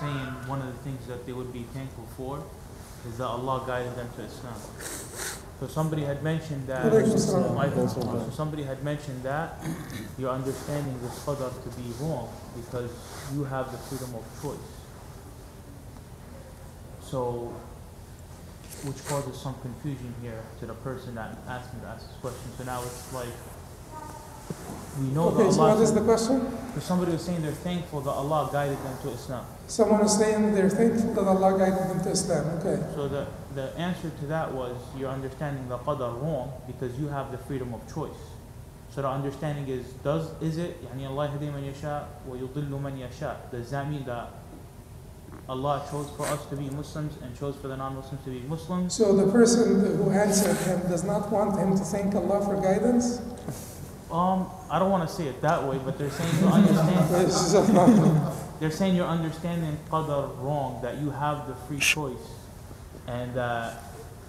saying one of the things that they would be thankful for is that Allah guided them to Islam. So somebody had mentioned that. So somebody had mentioned that you're understanding this qadar to be wrong because you have the freedom of choice. So, which causes some confusion here to the person that asked me to ask this question. So now it's like we know Okay, that so Allah. what is the question? Because somebody was saying they're thankful that Allah guided them to Islam. Someone is saying they're thankful that Allah guided them to Islam. Okay. So the, the answer to that was you're understanding the qadar wrong because you have the freedom of choice. So the understanding is, does is it يعني Allah يهدي من يشاء ويضل من يشاء? Does that mean that Allah chose for us to be Muslims and chose for the non-Muslims to be Muslims? So the person who answered him does not want him to thank Allah for guidance? Um, I don't want to say it that way, but they're saying you understand. they're saying you're understanding qadar wrong, that you have the free choice, and uh,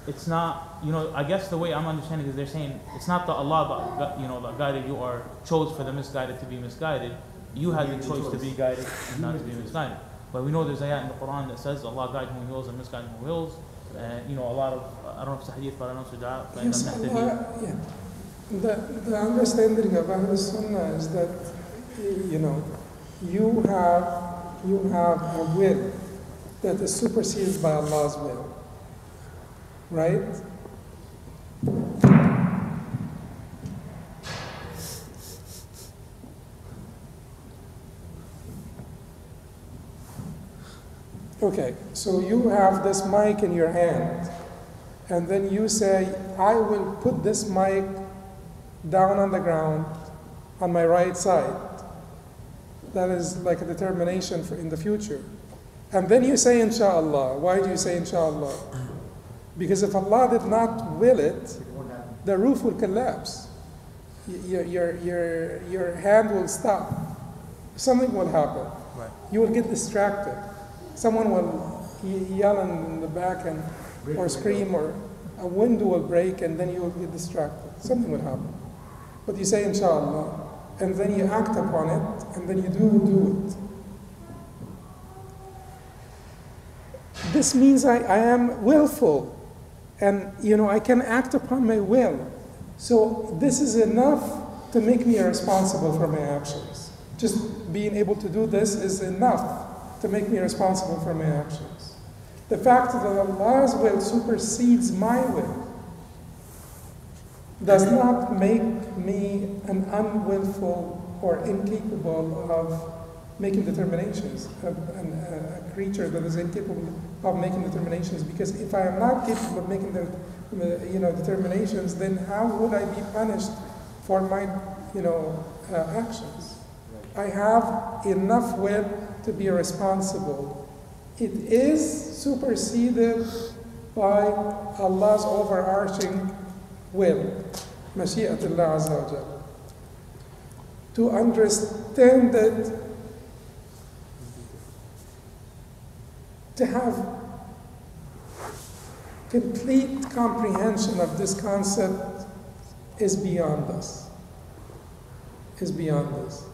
it's not. You know, I guess the way I'm understanding is they're saying it's not the Allah, that, you know, that guided you are chose for the misguided to be misguided. You had the choice to be guided and not to be misguided. But we know there's ayat in the Quran that says Allah guides whom He wills and misguides whom He wills. And you know, a lot of I don't know if it's a hadith, but I know it's a dua. Yes, Allah, yeah. The, the understanding of Ahl Sunnah is that, you know, you have, you have a will that is superseded by Allah's will. Right? Okay, so you have this mic in your hand, and then you say, I will put this mic down on the ground on my right side. That is like a determination for in the future. And then you say, Inshallah. Why do you say, Inshallah? Because if Allah did not will it, the roof will collapse. Your, your, your, your hand will stop. Something will happen. Right. You will get distracted. Someone will yell in the back and, or scream, or a window will break, and then you will get distracted. Something will happen. But you say, Inshallah, and then you act upon it, and then you do do it. This means I, I am willful, and you know I can act upon my will. So this is enough to make me responsible for my actions. Just being able to do this is enough to make me responsible for my actions. The fact that Allah's will supersedes my will does not make me an unwillful or incapable of making determinations, a, a, a creature that is incapable of making determinations. Because if I am not capable of making the, you know, determinations, then how would I be punished for my you know, uh, actions? I have enough will to be responsible. It is superseded by Allah's overarching will, Azza wa Jal. To understand that to have complete comprehension of this concept is beyond us. Is beyond us.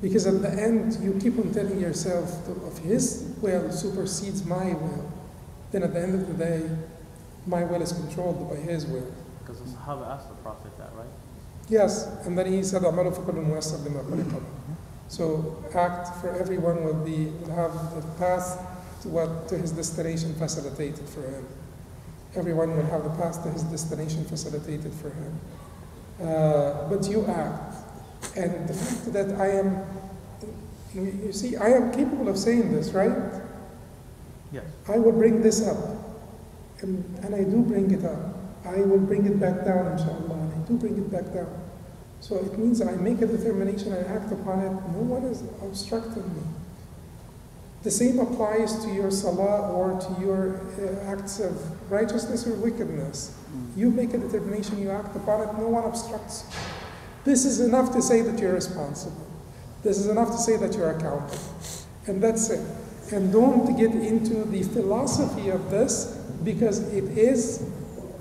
Because at the end, you keep on telling yourself if His will supersedes my will, then at the end of the day, my will is controlled by his will. Because the Sahaba asked the Prophet that, right? Yes, and then he said, "Amalu lima So act for everyone will be will have the path to what to his destination facilitated for him. Everyone will have the path to his destination facilitated for him. Uh, but you act, and the fact that I am, you see, I am capable of saying this, right? Yes. I will bring this up and, and I do bring it up. I will bring it back down, inshallah, and I do bring it back down. So it means I make a determination and act upon it. No one is obstructing me. The same applies to your salah or to your uh, acts of righteousness or wickedness. You make a determination, you act upon it, no one obstructs. This is enough to say that you're responsible. This is enough to say that you're accountable. And that's it. And don't get into the philosophy of this because it is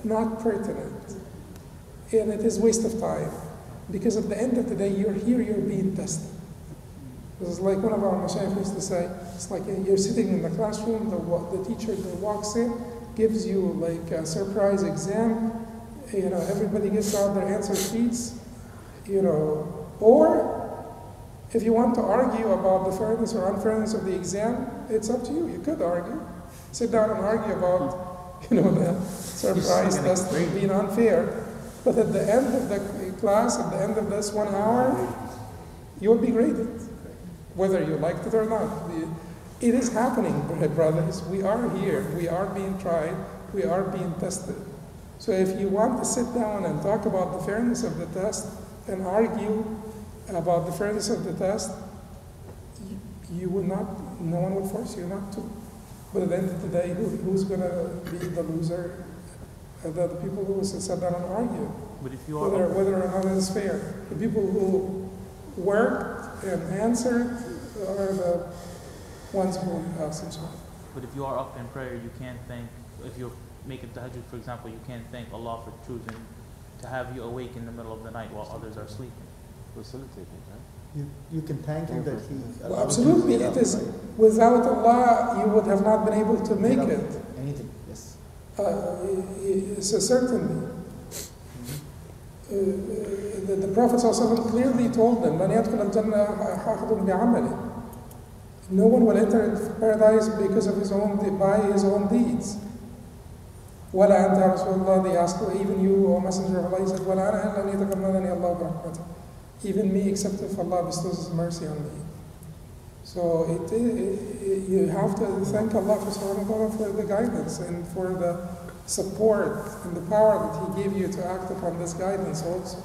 not pertinent. And it is waste of time. Because at the end of the day, you're here, you're being tested. This is like one of our mashayikh used to say, it's like you're sitting in the classroom, the, the teacher walks in, gives you like a surprise exam, you know, everybody gets out their answer sheets, you know, or if you want to argue about the fairness or unfairness of the exam, it's up to you. You could argue. Sit down and argue about, you know, the surprise test being unfair. But at the end of the class, at the end of this one hour, you will be graded, whether you liked it or not. It is happening, brothers. We are here. We are being tried. We are being tested. So if you want to sit down and talk about the fairness of the test and argue about the fairness of the test, you, you would not, no one would force you not to. But at the end of the day, who, who's going to be the loser? Uh, The, the people who sit sit down and argue, But if you are whether, whether or not it is fair. The people who worked and answered are the ones who pass and so on. but if you are up in prayer, you can't thank. If you're making tahajjud, for example, you can't thank Allah for choosing to have you awake in the middle of the night while others are sleeping. Facilitating, right? You, you can thank him that he. Well, allowed you to absolutely, get it up, is, right? without Allah, you would have not been able to make Get up, it. Anything, yes. Uh, so certainly. Uh, the, the Prophet ﷺ clearly told them, "من يدخل الجنة أحد بعمله." No one will enter paradise because of his own by his own deeds. ولا أنت يا رسول الله, they asked, even you, O Messenger of Allah, he said, ولا أنا إلا أن يتغمدني الله برحمته. even me, except if Allah bestows His mercy on me. So it, it, it- you have to thank Allah ta'ala for the guidance and for the support and the power that He gave you to act upon this guidance also.